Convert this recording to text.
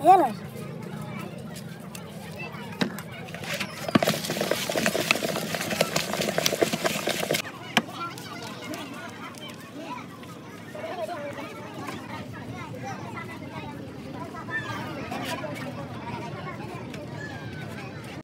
Relaxa.